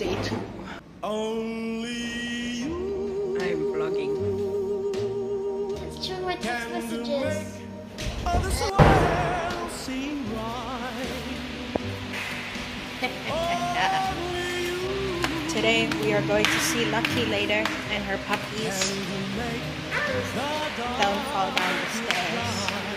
day two. Only you I'm vlogging. Let's check my text messages. are the seem right. Today we are going to see Lucky later and her puppies can make the dark downfall down the stairs.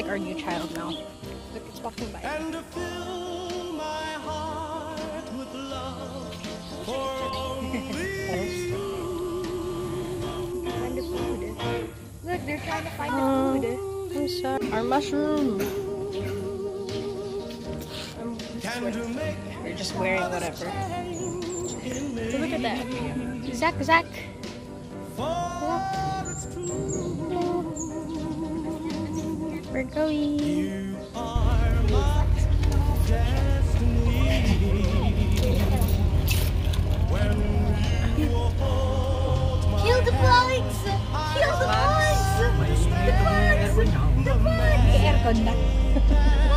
Like our new child now. Look, it's walking by. and to fill my heart with love for only Find the food. Look, they're trying to find Oh. the food. I'm sorry. Our mushroom. I'm can to make We're just wearing whatever. in Look at that. Zach, Zach. for it's true We're going. you are my destiny when you hold my Kill the bugs! Kill the bugs! The bugs! the man Aircon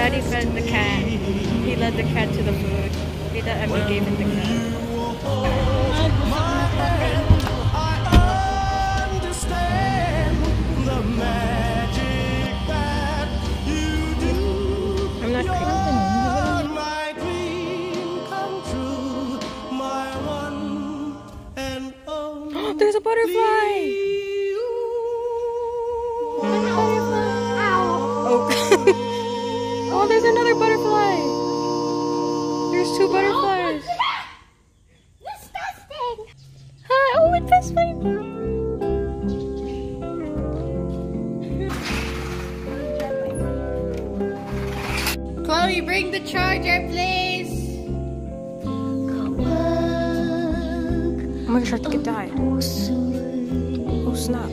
Daddy fed the cat. He led the cat to the food. He let Emmy gave it the cat. Chloe, bring the charger, please. Oh my gosh, I think it died. Oh snap.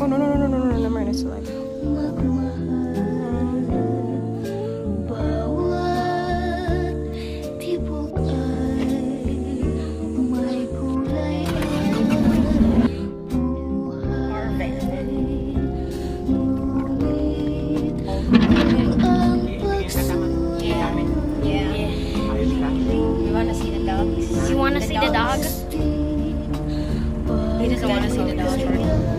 Oh no no no no no no, never mind, it's alive. You dogs? You wanna see the dog? He doesn't want to see the dog.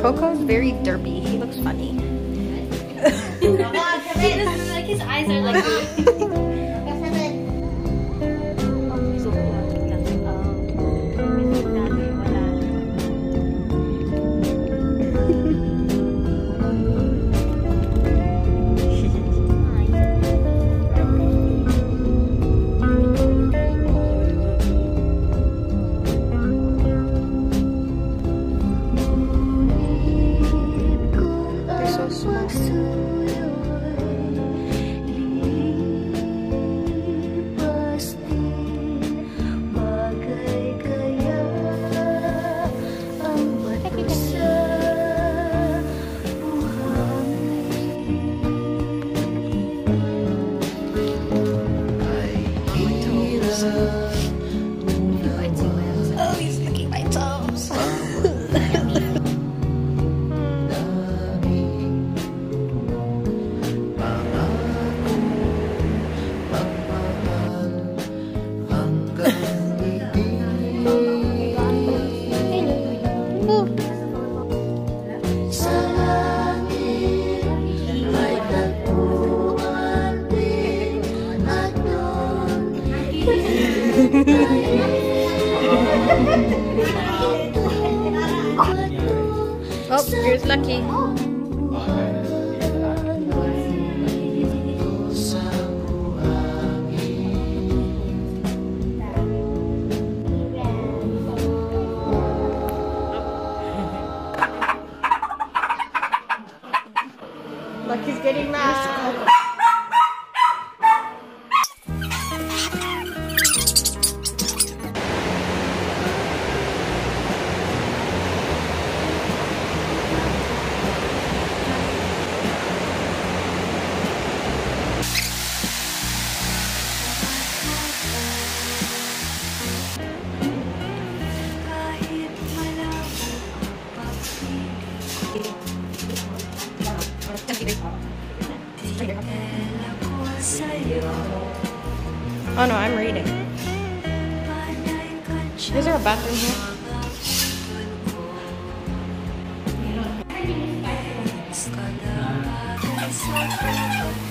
Coco's very derpy. He looks funny. like his eyes are like. Oh, here's Lucky. Oh no, I'm reading. Is there a bathroom here? At natiil